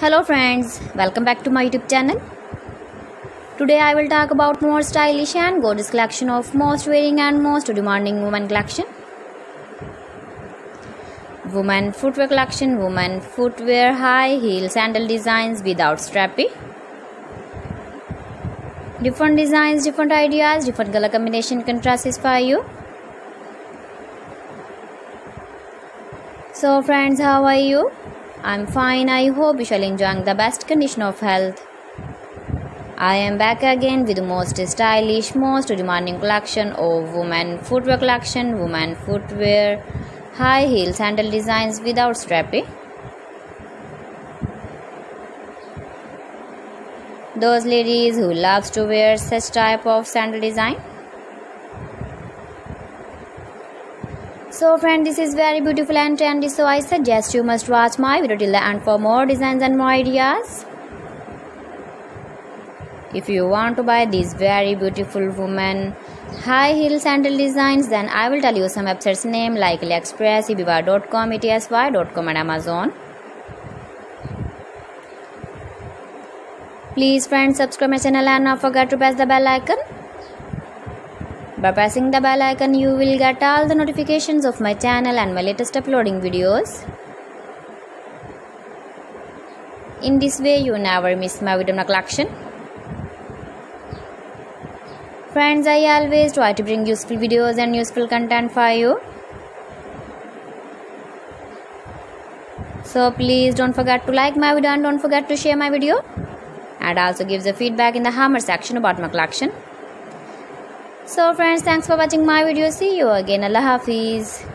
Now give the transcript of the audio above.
Hello friends, welcome back to my YouTube channel. Today I will talk about more stylish and gorgeous collection of most wearing and most demanding women collection. Woman footwear collection, woman footwear high heel sandal designs without strappy. Different designs, different ideas, different color combination contrasts for you. So friends, how are you? I'm fine. I hope you shall enjoying the best condition of health. I am back again with the most stylish, most demanding collection of women footwear collection, women footwear, high heel sandal designs without strappy. Those ladies who loves to wear such type of sandal design. So friend, this is very beautiful and trendy. So I suggest you must watch my video till the end for more designs and more ideas. If you want to buy these very beautiful women high heel sandal designs, then I will tell you some websites name like AliExpress, Ibiba.com, ETSY.com and Amazon. Please friends subscribe my channel and not forget to press the bell icon. By pressing the bell icon, you will get all the notifications of my channel and my latest uploading videos. In this way, you never miss my video collection. Friends, I always try to bring useful videos and useful content for you. So please don't forget to like my video and don't forget to share my video. And also give the feedback in the hammer section about my collection. So friends, thanks for watching my video. See you again. Allah Hafiz.